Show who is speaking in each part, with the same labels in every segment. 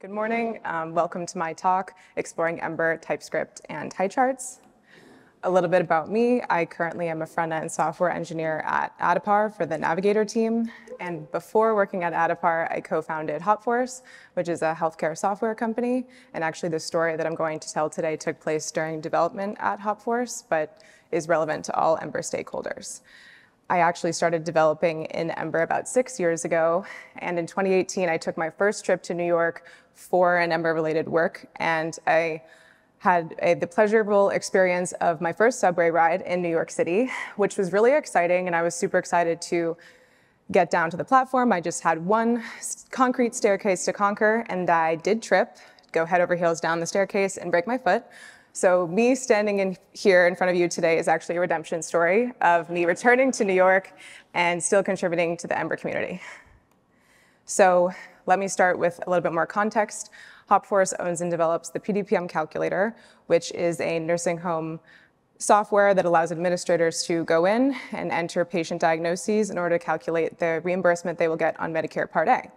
Speaker 1: Good morning. Um, welcome to my talk, Exploring Ember, TypeScript, and HighCharts. A little bit about me. I currently am a front-end software engineer at Addepar for the Navigator team. And before working at Addepar, I co-founded Hopforce, which is a healthcare software company. And actually the story that I'm going to tell today took place during development at Hopforce, but is relevant to all Ember stakeholders. I actually started developing in Ember about six years ago. And in 2018, I took my first trip to New York for an Ember related work. And I had a, the pleasurable experience of my first subway ride in New York City, which was really exciting. And I was super excited to get down to the platform. I just had one concrete staircase to conquer, and I did trip, go head over heels down the staircase and break my foot. So me standing in here in front of you today is actually a redemption story of me returning to New York and still contributing to the Ember community. So let me start with a little bit more context. Hopforce owns and develops the PDPM calculator, which is a nursing home software that allows administrators to go in and enter patient diagnoses in order to calculate the reimbursement they will get on Medicare Part A.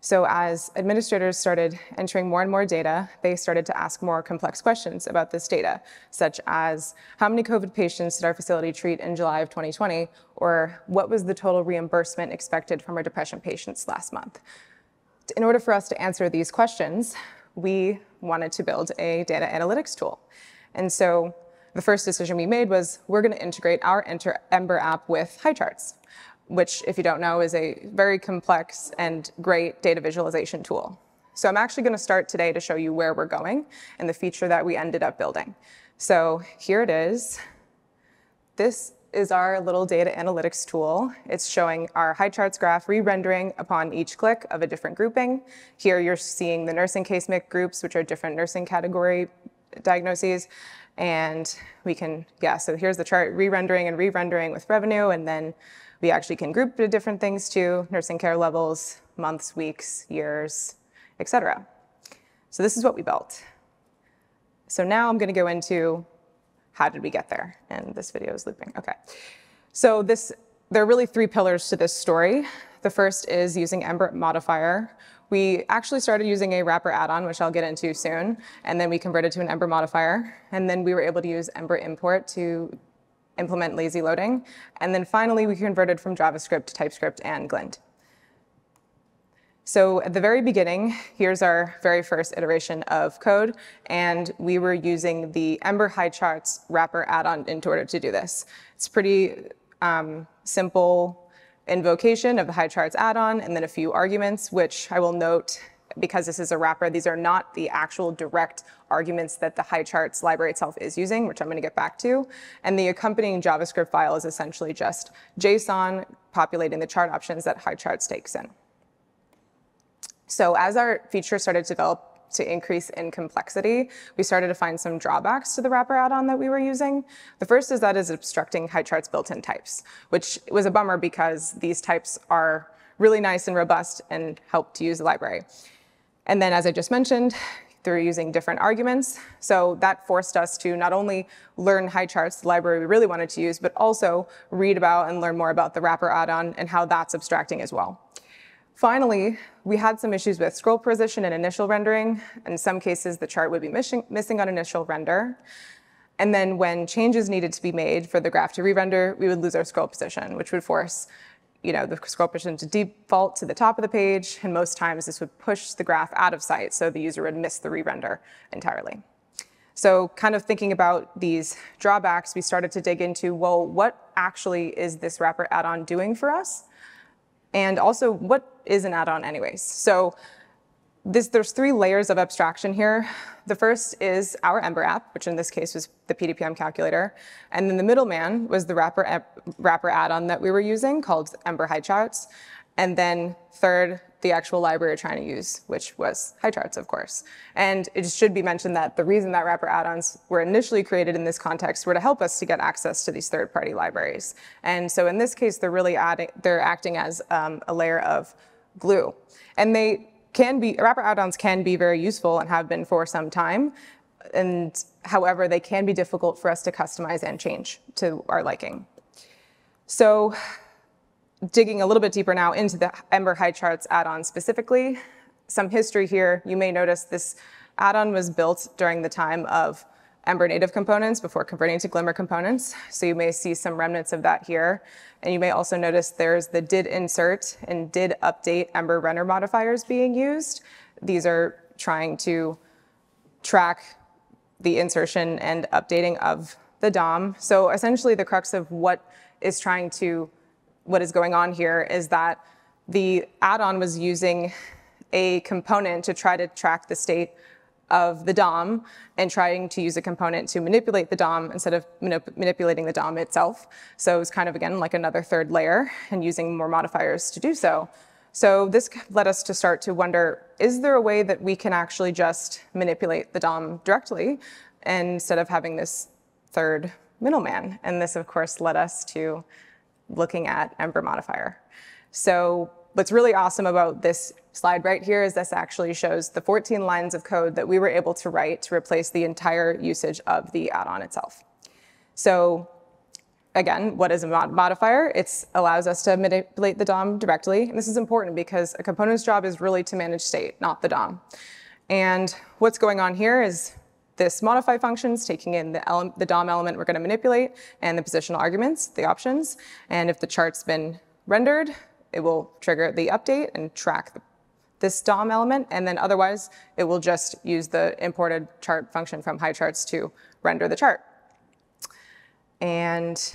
Speaker 1: So as administrators started entering more and more data, they started to ask more complex questions about this data, such as how many COVID patients did our facility treat in July of 2020, or what was the total reimbursement expected from our depression patients last month? In order for us to answer these questions, we wanted to build a data analytics tool. And so the first decision we made was we're going to integrate our Ember app with HighCharts which, if you don't know, is a very complex and great data visualization tool. So I'm actually going to start today to show you where we're going and the feature that we ended up building. So here it is. This is our little data analytics tool. It's showing our HighCharts graph re-rendering upon each click of a different grouping. Here you're seeing the nursing case mix groups, which are different nursing category diagnoses. And we can, yeah, so here's the chart re-rendering and re-rendering with revenue, and then we actually can group the different things too, nursing care levels, months, weeks, years, etc. So this is what we built. So now I'm going to go into how did we get there? And this video is looping. Okay. So this, there are really three pillars to this story. The first is using Ember modifier. We actually started using a wrapper add-on, which I'll get into soon, and then we converted to an Ember modifier. And then we were able to use Ember import to implement lazy loading. And then finally, we converted from JavaScript to TypeScript and Glint. So at the very beginning, here's our very first iteration of code, and we were using the Ember HighCharts wrapper add-on in order to do this. It's pretty um, simple invocation of the HighCharts add-on, and then a few arguments, which I will note because this is a wrapper, these are not the actual direct arguments that the HighCharts library itself is using, which I'm going to get back to. And the accompanying JavaScript file is essentially just JSON populating the chart options that HighCharts takes in. So as our feature started to develop to increase in complexity, we started to find some drawbacks to the wrapper add-on that we were using. The first is that is obstructing HighCharts built-in types, which was a bummer because these types are really nice and robust and help to use the library. And then, as I just mentioned, through using different arguments. So that forced us to not only learn HighCharts, the library we really wanted to use, but also read about and learn more about the wrapper add-on and how that's abstracting as well. Finally, we had some issues with scroll position and initial rendering. In some cases, the chart would be missing, missing on initial render. And then when changes needed to be made for the graph to re-render, we would lose our scroll position, which would force you know, the scroll position to default to the top of the page, and most times this would push the graph out of sight, so the user would miss the re-render entirely. So kind of thinking about these drawbacks, we started to dig into, well, what actually is this wrapper add-on doing for us? And also, what is an add-on anyways? So this, there's three layers of abstraction here. The first is our Ember app, which in this case was the PDPM calculator. And then the middleman was the wrapper, wrapper add-on that we were using called Ember HighCharts. And then third, the actual library we're trying to use, which was HighCharts, of course. And it should be mentioned that the reason that wrapper add-ons were initially created in this context were to help us to get access to these third-party libraries. And so in this case, they're really adding, they're acting as um, a layer of glue. And they can be, wrapper add-ons can be very useful and have been for some time. And however, they can be difficult for us to customize and change to our liking. So digging a little bit deeper now into the Ember HighCharts add-on specifically, some history here, you may notice this add-on was built during the time of Ember native components before converting to Glimmer components. So you may see some remnants of that here. And you may also notice there's the did insert and did update Ember render modifiers being used. These are trying to track the insertion and updating of the DOM. So essentially the crux of what is trying to, what is going on here is that the add-on was using a component to try to track the state of the DOM and trying to use a component to manipulate the DOM instead of manip manipulating the DOM itself. So it was kind of, again, like another third layer and using more modifiers to do so. So this led us to start to wonder, is there a way that we can actually just manipulate the DOM directly instead of having this third middleman? And this, of course, led us to looking at Ember modifier. So what's really awesome about this slide right here is this actually shows the 14 lines of code that we were able to write to replace the entire usage of the add-on itself. So again, what is a mod modifier? It allows us to manipulate the DOM directly. And this is important because a component's job is really to manage state, not the DOM. And what's going on here is this modify functions taking in the, the DOM element we're going to manipulate and the positional arguments, the options. And if the chart's been rendered, it will trigger the update and track this DOM element, and then otherwise it will just use the imported chart function from HighCharts to render the chart. And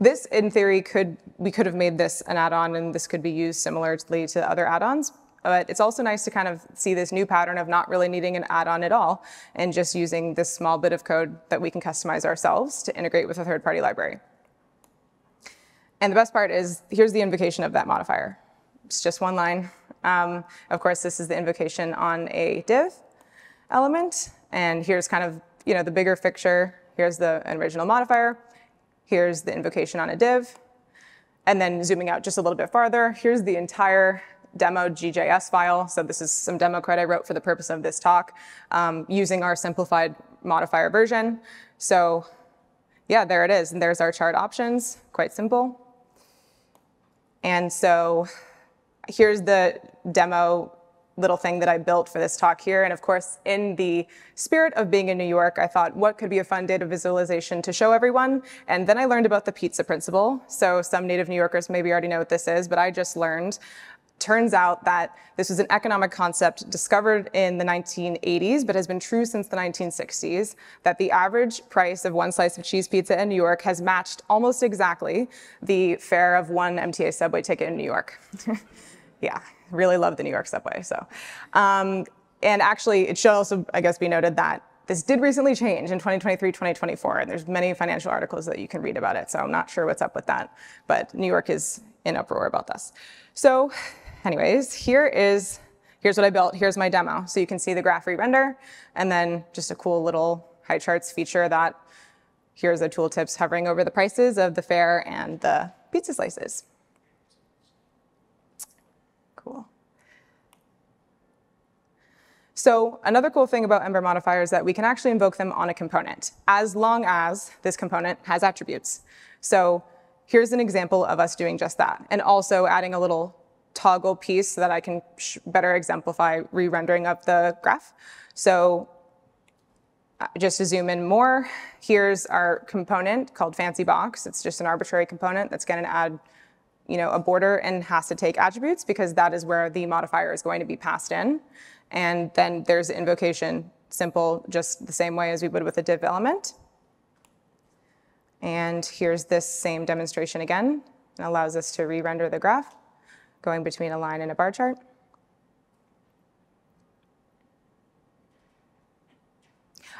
Speaker 1: this, in theory, could we could have made this an add-on and this could be used similarly to other add-ons, but it's also nice to kind of see this new pattern of not really needing an add-on at all and just using this small bit of code that we can customize ourselves to integrate with a third-party library. And the best part is, here's the invocation of that modifier. It's just one line. Um, of course, this is the invocation on a div element. And here's kind of you know the bigger picture. Here's the original modifier. Here's the invocation on a div. And then zooming out just a little bit farther, here's the entire demo GJS file. So this is some demo code I wrote for the purpose of this talk um, using our simplified modifier version. So yeah, there it is. And there's our chart options, quite simple. And so here's the demo little thing that I built for this talk here. And of course, in the spirit of being in New York, I thought, what could be a fun data visualization to show everyone? And then I learned about the pizza principle. So some native New Yorkers maybe already know what this is, but I just learned turns out that this was an economic concept discovered in the 1980s, but has been true since the 1960s, that the average price of one slice of cheese pizza in New York has matched almost exactly the fare of one MTA subway ticket in New York. yeah, really love the New York subway, so. Um, and actually, it should also, I guess, be noted that this did recently change in 2023, 2024, and there's many financial articles that you can read about it, so I'm not sure what's up with that, but New York is in uproar about this. So anyways, here is, here's what I built. Here's my demo. So you can see the graph re-render and then just a cool little HighCharts feature that here's the tooltips hovering over the prices of the fare and the pizza slices. Cool. So another cool thing about Ember modifiers is that we can actually invoke them on a component as long as this component has attributes. So here's an example of us doing just that and also adding a little toggle piece so that I can better exemplify re-rendering of the graph. So uh, just to zoom in more, here's our component called Fancy Box. It's just an arbitrary component that's going to add you know, a border and has to take attributes because that is where the modifier is going to be passed in. And then there's invocation, simple, just the same way as we would with a div element. And here's this same demonstration again. It allows us to re-render the graph going between a line and a bar chart.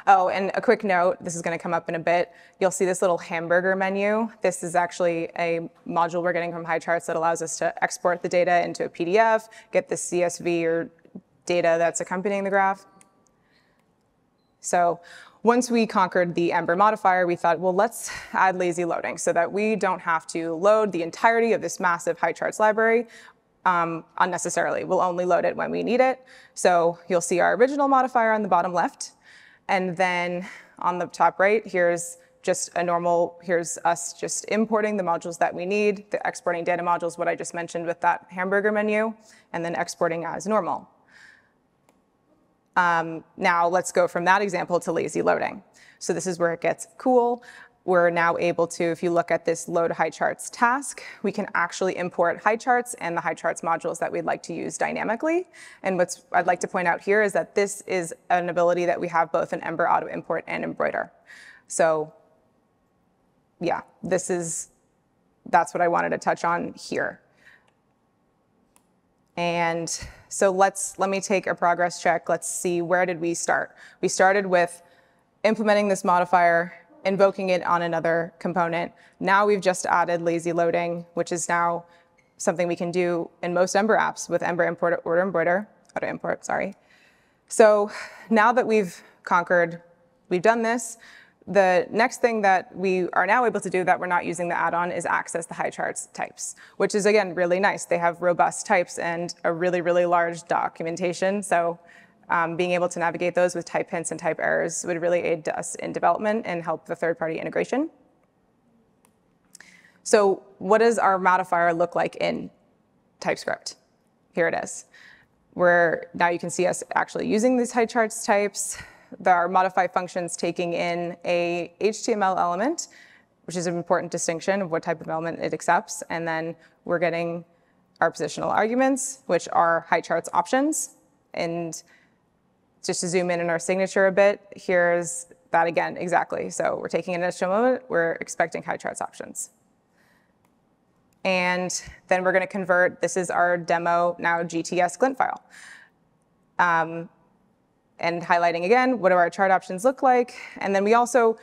Speaker 1: Oh, and a quick note, this is gonna come up in a bit. You'll see this little hamburger menu. This is actually a module we're getting from HighCharts that allows us to export the data into a PDF, get the CSV or data that's accompanying the graph. So once we conquered the Ember modifier, we thought, well, let's add lazy loading so that we don't have to load the entirety of this massive HighCharts library um, unnecessarily. We'll only load it when we need it. So you'll see our original modifier on the bottom left. And then on the top right, here's just a normal, here's us just importing the modules that we need, the exporting data modules, what I just mentioned with that hamburger menu, and then exporting as normal. Um, now let's go from that example to lazy loading. So this is where it gets cool. We're now able to, if you look at this load HighCharts task, we can actually import HighCharts and the HighCharts modules that we'd like to use dynamically. And what I'd like to point out here is that this is an ability that we have both in Ember Auto Import and Embroider. So yeah, this is, that's what I wanted to touch on here. And so let's, let me take a progress check. Let's see, where did we start? We started with implementing this modifier, invoking it on another component. Now we've just added lazy loading, which is now something we can do in most Ember apps with Ember import or embroider, auto import, sorry. So now that we've conquered, we've done this, the next thing that we are now able to do that we're not using the add-on is access the HighCharts types, which is again really nice. They have robust types and a really, really large documentation. So um, being able to navigate those with type hints and type errors would really aid us in development and help the third-party integration. So what does our modifier look like in TypeScript? Here it is. Where now you can see us actually using these HighCharts types there are modify functions taking in a HTML element, which is an important distinction of what type of element it accepts. And then we're getting our positional arguments, which are HighCharts options. And just to zoom in on our signature a bit, here's that again, exactly. So we're taking an HTML element, we're expecting HighCharts options. And then we're going to convert, this is our demo now GTS glint file. Um, and highlighting again, what do our chart options look like? And then we also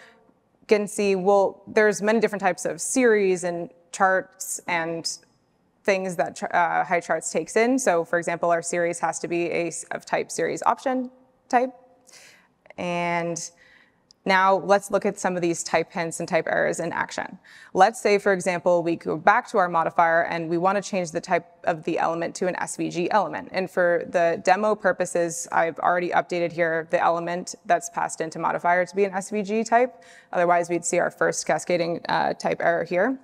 Speaker 1: can see, well, there's many different types of series and charts and things that uh, HighCharts takes in. So for example, our series has to be a of type series option type. And now let's look at some of these type hints and type errors in action. Let's say, for example, we go back to our modifier and we want to change the type of the element to an SVG element. And for the demo purposes, I've already updated here the element that's passed into modifier to be an SVG type. Otherwise, we'd see our first cascading uh, type error here.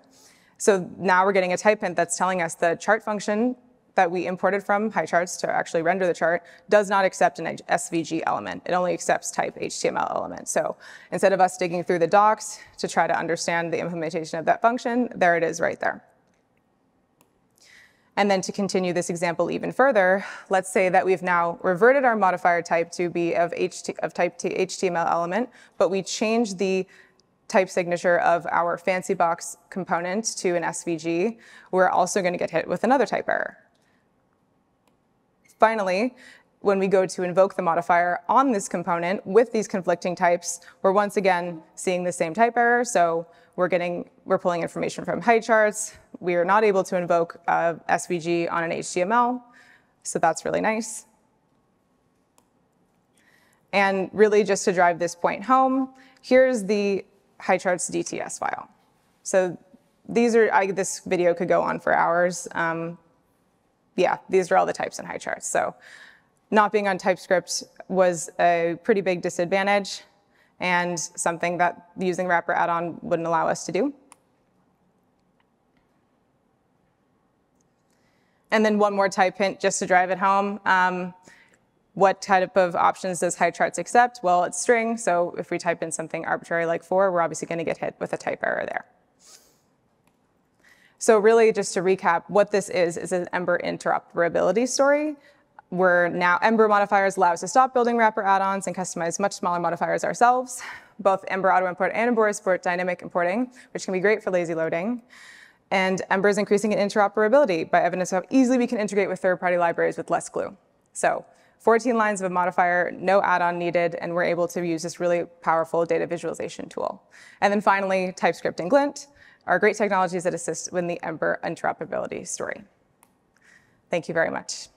Speaker 1: So now we're getting a type hint that's telling us the chart function that we imported from HighCharts to actually render the chart does not accept an SVG element. It only accepts type HTML element. So instead of us digging through the docs to try to understand the implementation of that function, there it is right there. And then to continue this example even further, let's say that we've now reverted our modifier type to be of, HT, of type HTML element, but we change the type signature of our fancy box component to an SVG, we're also going to get hit with another type error. Finally, when we go to invoke the modifier on this component with these conflicting types, we're once again seeing the same type error. So we're getting, we're pulling information from HighCharts. We are not able to invoke a SVG on an HTML. So that's really nice. And really just to drive this point home, here's the HighCharts DTS file. So these are, I, this video could go on for hours. Um, yeah, these are all the types in HighCharts. So not being on TypeScript was a pretty big disadvantage and something that using wrapper add-on wouldn't allow us to do. And then one more type hint just to drive it home. Um, what type of options does HighCharts accept? Well, it's string, so if we type in something arbitrary like four, we're obviously gonna get hit with a type error there. So really, just to recap, what this is, is an Ember interoperability story. Where now Ember modifiers allow us to stop building wrapper add-ons and customize much smaller modifiers ourselves. Both Ember Auto Import and Ember support dynamic importing, which can be great for lazy loading. And Ember is increasing in interoperability by evidence of how easily we can integrate with third-party libraries with less glue. So 14 lines of a modifier, no add-on needed, and we're able to use this really powerful data visualization tool. And then finally, TypeScript and Glint are great technologies that assist in the Ember interoperability story. Thank you very much.